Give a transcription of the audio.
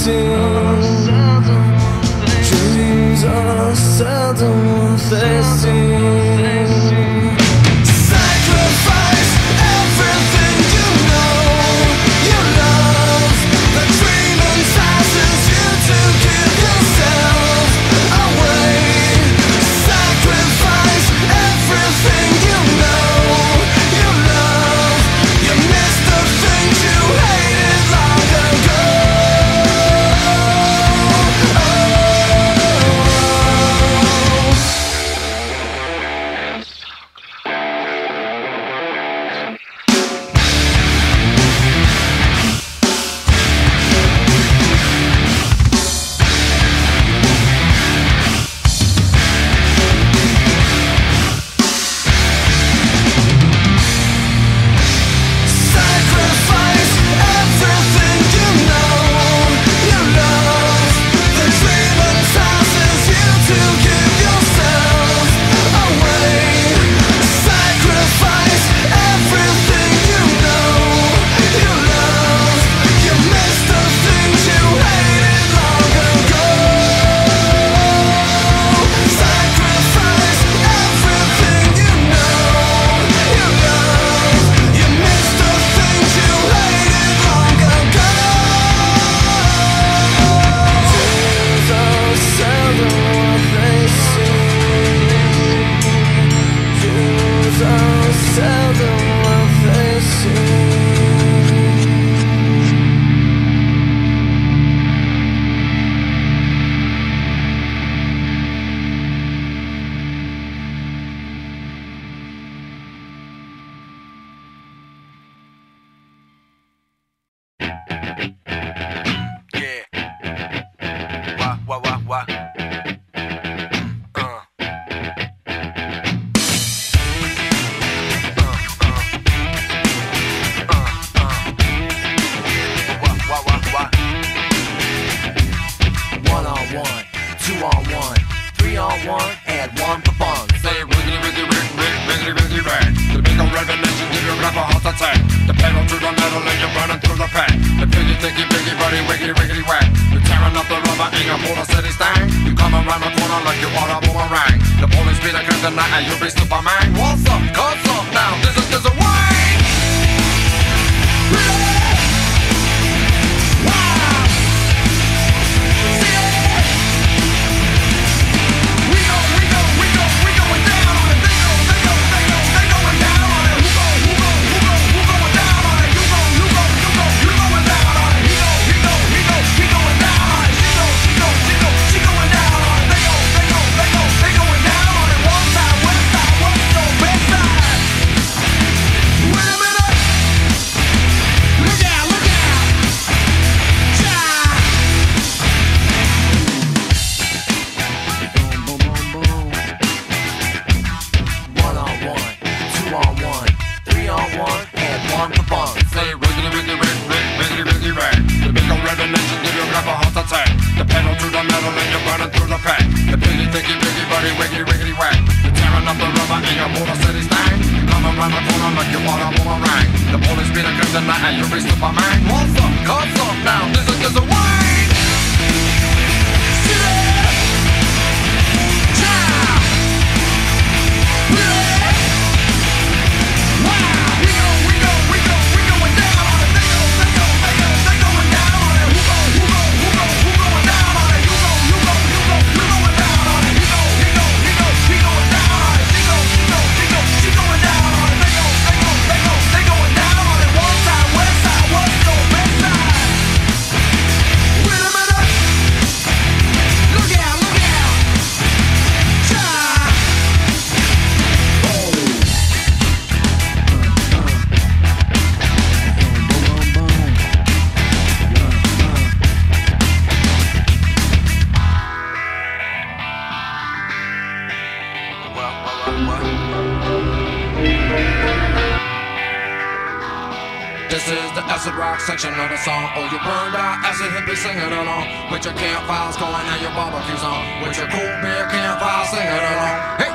Soon. wa. reason my had to my mind. What's up? Cause up now. This is, just a word. classic rock section of the song. Oh, you burned out as a hippie singing along. With your campfires going and your barbecues on. With your cool beer campfire singing along. Hey,